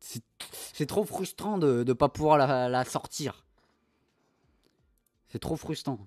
C'est trop frustrant de ne pas pouvoir la, la sortir. C'est trop frustrant.